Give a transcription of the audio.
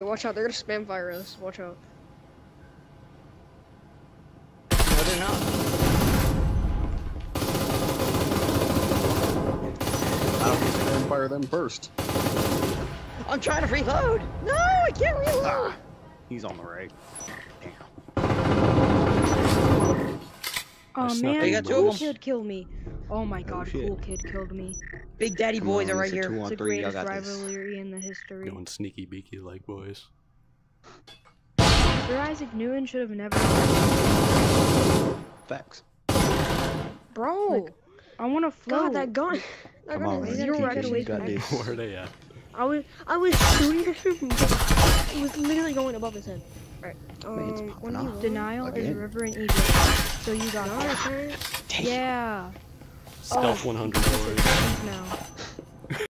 Watch out, they're gonna spam fire us. Watch out. No, they're not. I don't think they fire them first. I'm trying to reload. No, I can't reload. Ah, he's on the right. Oh man, in. You got two cool of 'em? kid killed me. Oh my oh, god, shit. cool kid killed me. Big Daddy Come boys on, are right it's a here. two It's on the three. Y'all greatest got this. rivalry in the history. Going sneaky beaky like boys. Sir Isaac Newton should have never. Facts. Bro! Like, I want to float. God, that gun. That Come gun on, is man. zero Keep away You got from Where are they at? I was I was shooting the shit from it was literally going above his head. Alright. Man, it's Um, popping when you off. Denial is Again. a river in Egypt. So you got No, that. okay. Yeah. Stealth Oh, 100 this is boys. different now.